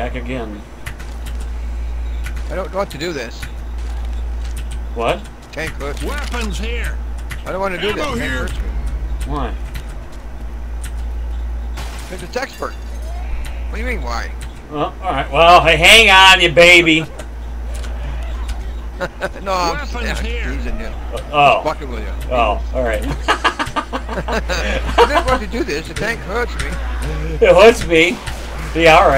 back again. I don't want to do this. What? Tank hurts me. Weapons here. I don't want to do this. Ammo Tank here. hurts me. Why? Because it's expert. What do you mean, why? Well, all right. Well, hey, hang on, you baby. no, I'm Weapons yeah, here. teasing you. Oh. Fucking with you. Oh, all right. I didn't want to do this. The tank hurts me. it hurts me. Yeah, all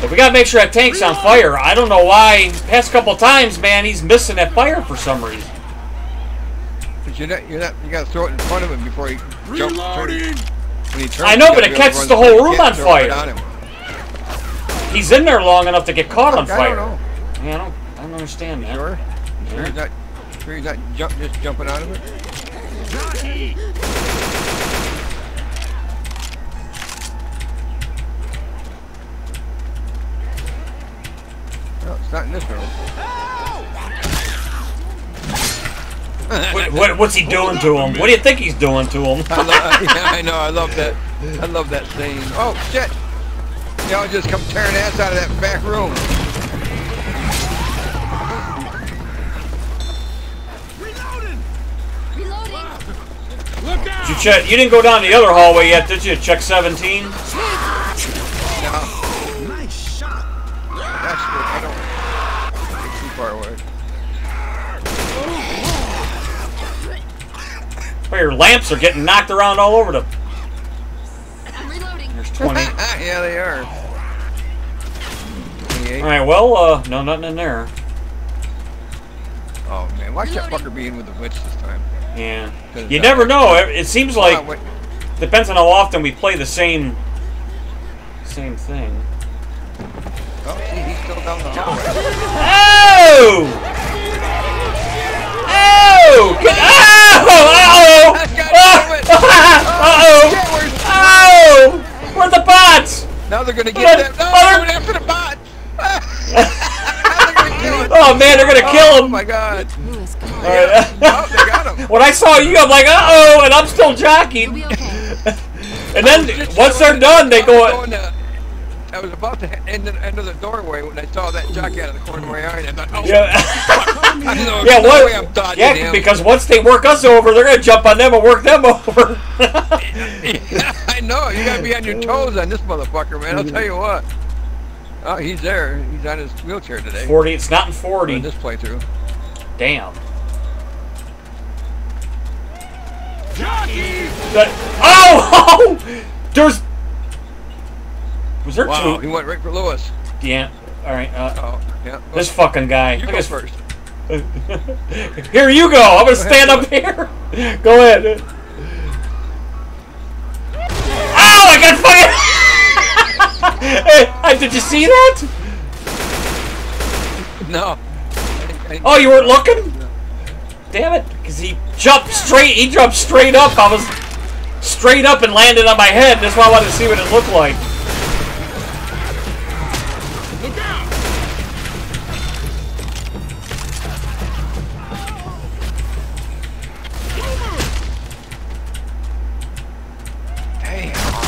But we gotta make sure that tank's on fire. I don't know why. Past couple times, man, he's missing that fire for some reason. But you're not, you're not, you gotta throw it in front of him before he jumps. Reloading. When he turns, I know, but it be able to catches the whole room on throw it right fire. on. He's in there long enough to get caught on I fire. don't know. Yeah, I don't, I don't understand that. Sure? Sure Yeah. he's not, sure he's not jump, just jumping out of it? Not in this room. What, what, what's he doing to him? What do you think he's doing to him? I, love, yeah, I know, I love that. I love that scene. Oh, shit! Y'all just come tearing ass out of that back room. Reloading. Reloading. Look out. You check. You didn't go down the other hallway yet, did you? Check 17. Your lamps are getting knocked around all over the. I'm reloading. There's 20. yeah, they are. All right. Well, uh, no, nothing in there. Oh man, watch that fucker being with the witch this time. Yeah. You never know. It, it seems like wait. depends on how often we play the same same thing. Oh, see, he's still down the hallway. Oh! Get, oh! Uh-oh! God damn it. Uh-oh! Where's- Oh! Where's the bots? Now they're gonna get them. No, mother- they're going after the bot. Now they're gonna kill it. Oh man, they're gonna kill oh him. Oh my god. Lewis, come. All right. Oh, they got him. when I saw you, I'm like, uh-oh, and I'm still You'll jockeying. okay. And then once they're done, they I was go. Going to- I was about to end the end of the doorway when I saw that jockey out of the corner of my eye, and I thought, oh, Yeah, I know, yeah, no what? way I'm dodging yeah, him. because once they work us over, they're gonna jump on them and work them over. I know. You gotta be on your toes on this motherfucker, man. I'll tell you mm. what. Oh, he's there. He's on his wheelchair today. Forty. It's not in forty. In forty. this playthrough. Damn. Jockey. That- oh, oh! There's. Was there Wow, two? he went right for Lewis. Yeah. All right. Uh, Oh, yeah. this fucking guy. you Look go first. Here you go. I'm gonna stand up here. Go ahead. Ow! I got uh, did you see that? No. Oh, you weren't looking? Damn it! Because he jumped straight. He jumped straight up. I was straight up and landed on my head. That's why I wanted to see what it looked like.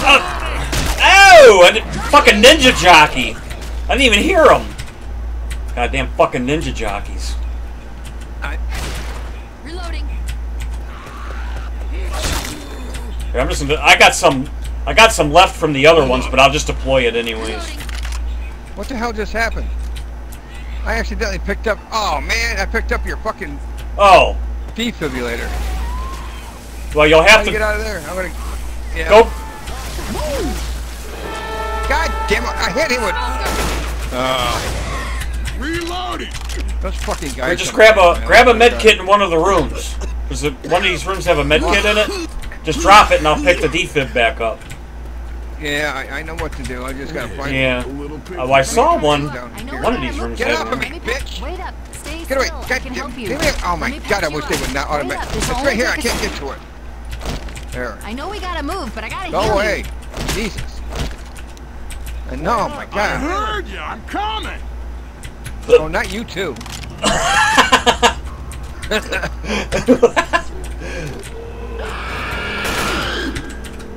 Uh, oh! I did, fucking ninja jockey. I didn't even hear him. Goddamn fucking ninja jockeys. I, Reloading. Here, I'm just. Gonna, I got some. I got some left from the other ones, but I'll just deploy it anyways. What the hell just happened? I accidentally picked up. Oh man, I picked up your fucking Oh, defibrillator. well, you'll How have do you get out of there? I'm gonna. Yeah. go. God damn it! I hit him with. Uh. Reloading. Those fucking guys. Or just grab a man, grab a oh med kit in one of the rooms. Does it, one of these rooms have a med kit in it? Just drop it and I'll pick the defib back up. Yeah, I, I know what to do. I just gotta find. Yeah. A little pig. Oh, I saw one. I. One of these rooms Get had off of me, bitch! Wait up. Stay Get away! still. I God, can damn- help you. leave Oh my Let god! I wish they would not Wait automatic. up, It's right here. I can't get to it. There. I know we gotta move, but I gotta Go heal away. you. Jesus. No, my God. I heard you. I'm coming. Oh, not you too.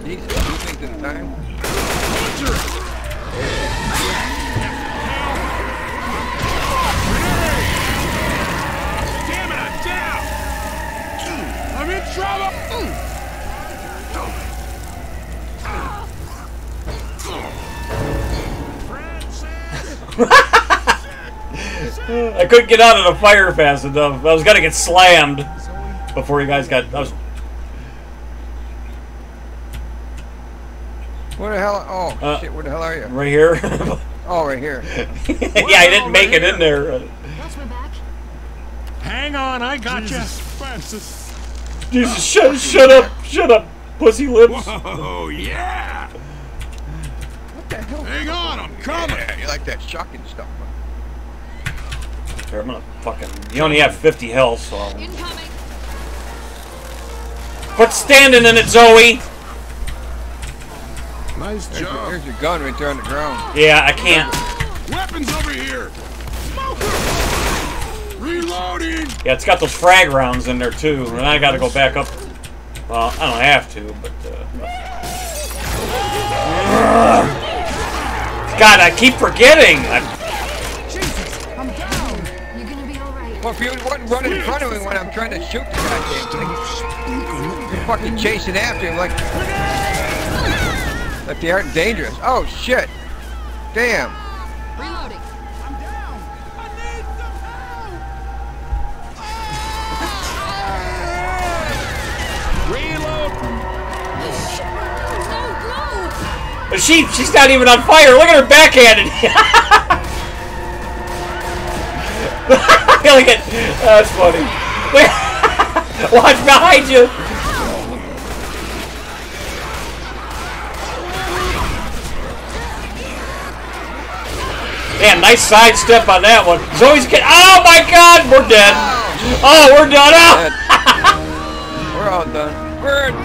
Jesus, you think in time? I couldn't get out of the fire fast enough. I was gonna get slammed before you guys got. I was, Where the hell? Oh Uh, shit! Where the hell are you? right here. Oh, right here. yeah, I didn't make it in there. Watch my back. Hang on, I got you. Francis. Jesus, shut, shut up, shut up, pussy lips. Oh, yeah! What the hell? Hang on, I'm coming! Yeah, you like that shocking stuff. huh? Here, I'm gonna fucking. You only have 50 health, so. Incoming. Quit standing in it, Zoey. Nice There's your, job. there's your gun right there on the ground. Yeah, I can't. Weapons over here! Smoker! Reloading! Yeah, it's got those frag rounds in there too, and I gotta go back up. Well, I don't have to, but. Uh, God, I keep forgetting. I, Well, if you wouldn't run in front of me when I'm trying to shoot the goddamn thing, you're fucking chasing after him like like they aren't dangerous. Oh shit! Damn! Reloading. I'm down! I need some help! Reload! No, no. she, she's not even on fire. Look at her backhanded. Look it! That's funny. Watch behind you. Damn, nice sidestep on that one. Zoey's get. Oh my God, we're dead. Oh, we're done. Oh. We're all done. We're